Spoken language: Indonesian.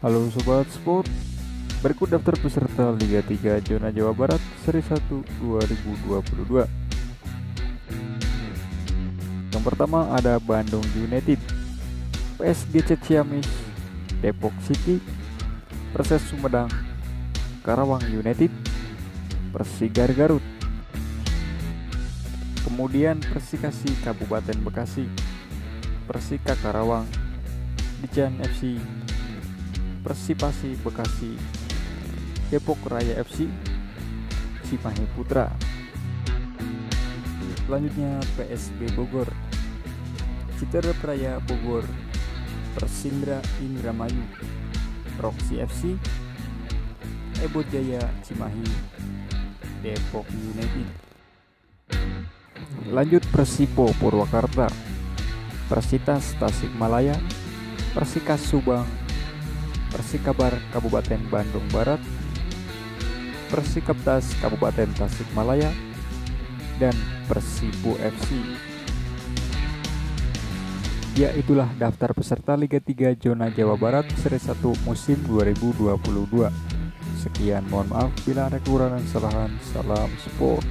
Halo Sobat Sport, berikut daftar peserta Liga 3 Zona Jawa Barat Seri 1 2022. Yang pertama ada Bandung United, PSG Ciamis, Depok City, Perses Sumedang, Karawang United, Persigar Garut. Kemudian Persikasi Kabupaten Bekasi, Persika Karawang, Dijan FC, Persipasi Bekasi, Depok Raya FC, Cimahi Putra. Selanjutnya PSB Bogor, Citerep Raya Bogor, Persindra Indramayu, Roxy FC, Ebo Jaya Cimahi, Depok United. Lanjut Persipo Purwakarta, Persitas Tasikmalaya, Persikas Subang, Persikabar Kabupaten Bandung Barat, Persikaptas Kabupaten Tasikmalaya, dan Persibu FC. Ya itulah daftar peserta Liga 3 Zona Jawa Barat Seri 1 musim 2022. Sekian mohon maaf bila ada kekurangan kesalahan. Salam sport.